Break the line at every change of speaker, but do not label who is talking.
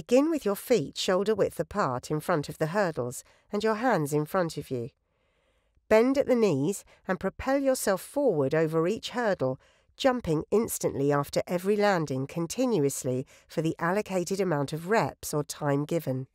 Begin with your feet shoulder width apart in front of the hurdles and your hands in front of you. Bend at the knees and propel yourself forward over each hurdle, jumping instantly after every landing continuously for the allocated amount of reps or time given.